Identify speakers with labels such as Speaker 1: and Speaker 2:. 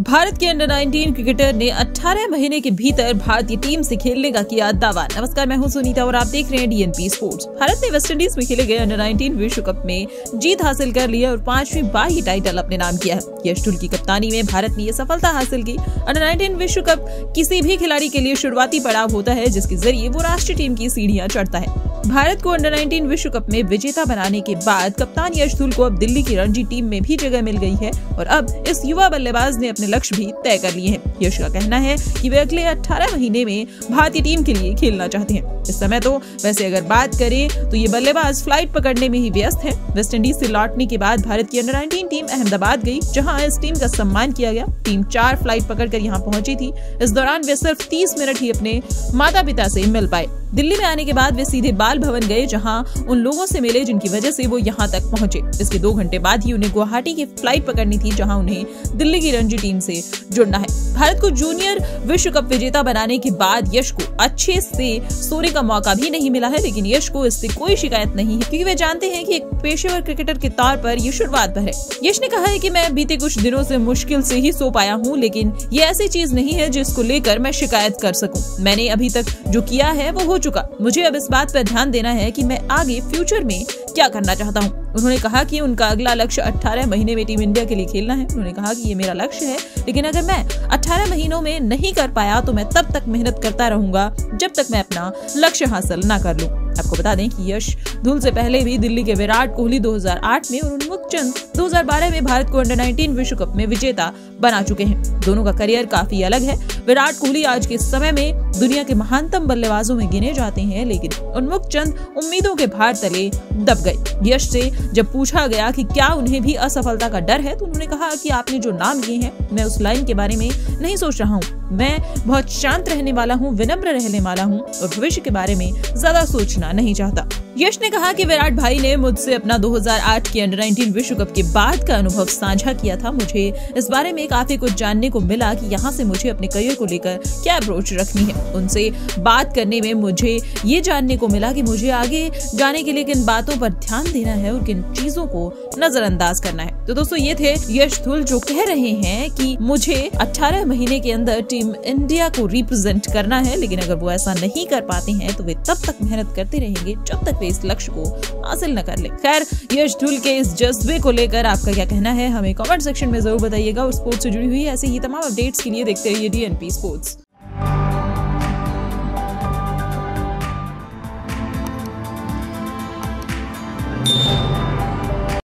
Speaker 1: भारत के under 19 cricketer ने 18 महीने के भीतर भारतीय टीम से खेलने का किया दावा। नमस्कार, मैं हूँ सुनीता और आप देख रहे हैं डीएनपी स्पोर्ट्स भारत ने वेस्टइंडीज में खेले गए अंडर 19 विश्व कप में जीत हासिल कर ली है और पांचवी बार ही टाइटल अपने नाम किया है। यश की कप्तानी में भारत ने ये सफलता हासिल की। अंडर 19 विश्व कप किसी भी खिलाड़ी के लिए शुरुआती पड़ाव होता है, जिसके ज़रिए वो राष्ट्रीय टीम की सीढ़ियाँ चढ़ता है। भारत को अंडर 19 विश्व कप में विजेता बनाने के बाद कप्तान यश को अब दिल्ली की रणजी टीम में भी जगह मिल गई है और अब इस युवा बल्लेबाज ने अपने लक्ष्य भी तय कर लिए हैं। यश का कहना है कि वे अगले 18 महीने में भारतीय टीम के लिए खेलना चाहते हैं। इस समय तो वैसे अगर बात करें तो ये बल्लेबाज फ़्लाइट पकड़ने में ही व्यस्त है। वेस्ट इंडीज से लौटने के बाद भारत की अंडर 19 टीम अहमदाबाद गई, जहाँ इस टीम का सम्मान किया गया। टीम चार फ़्लाइट पकड़कर यहाँ पहुँची थी। इस दौरान वे सिर्फ़ 30 मिनट ही अपने माता पिता से मिल पाए। दिल्ली में आने के बाद वे सीधे बाल भवन गए, जहाँ उन लोगों से मिले जिनकी वजह से वो यहाँ तक पहुँचे। इसके दो घंटे बाद ही उन्हें गुवाहाटी की फ़्लाइट पकड़नी थी, जहाँ उन्हें दिल्ली की रणजी टीम से जुड़ना है। भारत को जूनियर विश्व कप विजेता बनाने के बाद यश को अच्छे से सोने का मौका भी नहीं मिला है, लेकिन यश को इससे कोई शिकायत नहीं है, क्योंकि वे जानते हैं कि एक पेशेवर क्रिकेटर के तौर पर ये शुरुआत पर है। यश ने कहा है कि मैं बीते कुछ दिनों से मुश्किल से ही सो पाया हूँ, लेकिन ये ऐसी चीज़ नहीं है जिसको लेकर मैं शिकायत कर सकूँ। मैंने अभी तक जो किया है वो हो चुका। मुझे अब इस बात पर ध्यान देना है कि मैं आगे फ्यूचर में क्या करना चाहता हूँ? उन्होंने कहा कि उनका अगला लक्ष्य 18 महीने में टीम इंडिया के लिए खेलना है। उन्होंने कहा कि ये मेरा लक्ष्य है, लेकिन अगर मैं 18 महीनों में नहीं कर पाया तो मैं तब तक मेहनत करता रहूँगा, जब तक मैं अपना लक्ष्य हासिल न कर लूँ। आपको बता दें कि यश धूल से पहले भी दिल्ली के विराट कोहली 2008 में और चंद 2012 में भारत को अंडर 19 विश्व कप में विजेता बना चुके हैं। दोनों का करियर काफ़ी अलग है। विराट कोहली आज के समय में दुनिया के महानतम बल्लेबाजों में गिने जाते हैं, लेकिन उन्मुख चंद उम्मीदों के भार तले दब गए। यश से जब पूछा गया कि क्या उन्हें भी असफलता का डर है तो उन्होंने कहा कि आपने जो नाम लिए हैं, मैं उस लाइन के बारे में नहीं सोच रहा हूँ। मैं बहुत शांत रहने वाला हूँ, विनम्र रहने वाला हूँ और भविष्य के बारे में ज़्यादा सोचना नहीं चाहता। यश ने कहा कि विराट भाई ने मुझसे अपना 2008 के अंडर 19 विश्व कप के बाद का अनुभव साझा किया था। मुझे इस बारे में काफ़ी कुछ जानने को मिला कि यहाँ से मुझे अपने करियर को लेकर क्या अप्रोच रखनी है। उनसे बात करने में मुझे ये जानने को मिला कि मुझे आगे जाने के लिए किन बातों पर ध्यान देना है और किन चीज़ों को नजरअंदाज करना है। तो दोस्तों, ये थे यश धुल, जो कह रहे हैं कि मुझे 18 महीने के अंदर टीम इंडिया को रिप्रेजेंट करना है, लेकिन अगर वो ऐसा नहीं कर पाते हैं तो वे तब तक मेहनत करते रहेंगे, जब तक वे इस लक्ष्य को हासिल न कर ले। खैर, यश ढुल के इस जज्बे को लेकर आपका क्या कहना है? हमें कमेंट सेक्शन में ज़रूर बताइएगा। और स्पोर्ट्स से जुड़ी हुई ऐसे ही तमाम अपडेट्स के लिए देखते रहिए डीएनपी स्पोर्ट्स